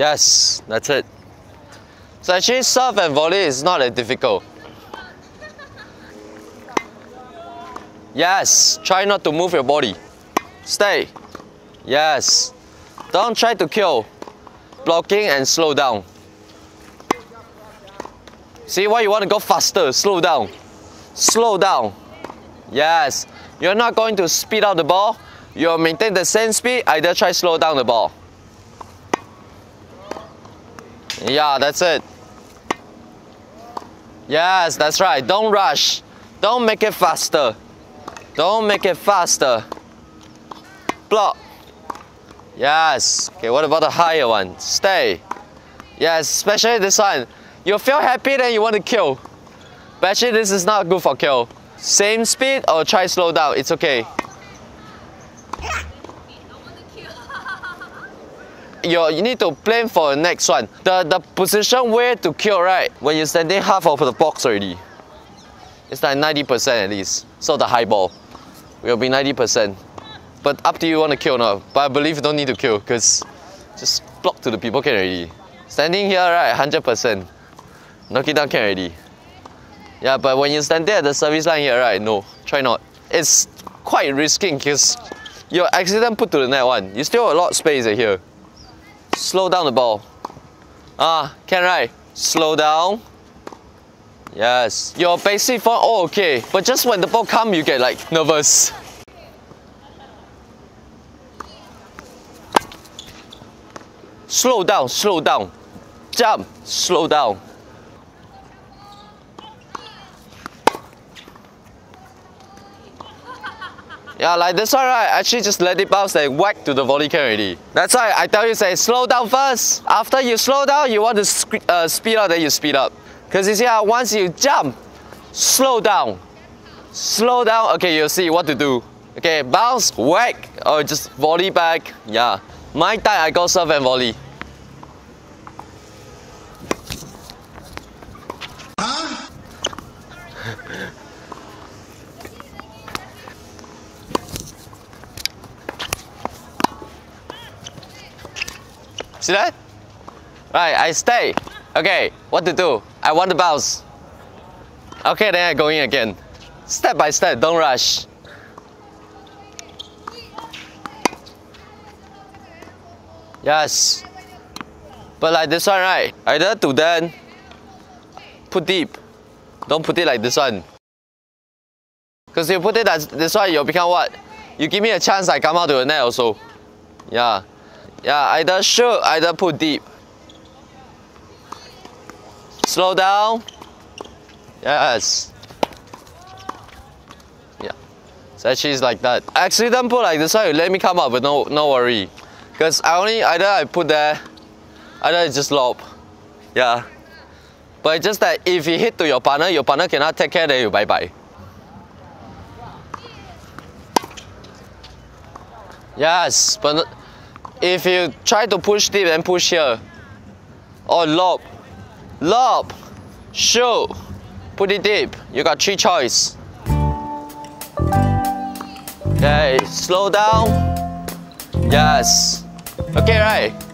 Yes, that's it. So actually serve and volley is not that difficult. Yes, try not to move your body. Stay. Yes. Don't try to kill. Blocking and slow down. See why you want to go faster, slow down. Slow down. Yes. You're not going to speed out the ball. You'll maintain the same speed, either try slow down the ball. Yeah, that's it. Yes, that's right. Don't rush. Don't make it faster. Don't make it faster. Block. Yes. Okay, what about the higher one? Stay. Yes, especially this one. You feel happy, then you want to kill. But actually, this is not good for kill. Same speed or try slow down. It's okay. You you need to plan for the next one. The the position where to kill, right? When you're standing half of the box already. It's like 90% at least. So the high ball will be 90%. But up to you want to kill now. But I believe you don't need to kill because just block to the people can already. Standing here, right, 100%. Knock it down can already. Yeah, but when you stand there at the service line here, right, no, try not. It's quite risky because your accident put to the net one. You still have a lot of space here. Slow down the ball. Ah, can right? Slow down. Yes. Your basic form, oh okay. But just when the ball come, you get like nervous. Slow down, slow down. Jump, slow down. Yeah, like this one, right? Actually, just let it bounce and whack to the volley can already. That's why I tell you, say slow down first. After you slow down, you want to uh, speed up, then you speed up. Because you see how once you jump, slow down. Slow down, okay, you'll see what to do. Okay, bounce, whack, or just volley back. Yeah. My time, I go serve and volley. See that? Right, I stay. Okay, what to do? I want to bounce. Okay, then I go in again. Step by step, don't rush. Yes. But like this one, right? Either to then put deep. Don't put it like this one. Because you put it as this one, you'll become what? You give me a chance, I come out to the net also. Yeah. Yeah, either shoot, either put deep. Slow down. Yes. Yeah. So actually it's like that. Accident put like this one, you let me come up, but no no worry. Because I only either I put there, either it's just lob. Yeah. But it's just that if you hit to your partner, your partner cannot take care, then you bye bye. Yes, but if you try to push deep and push here, or lob, lob, shoot, put it deep, you got three choice. Okay, slow down. Yes. Okay, right.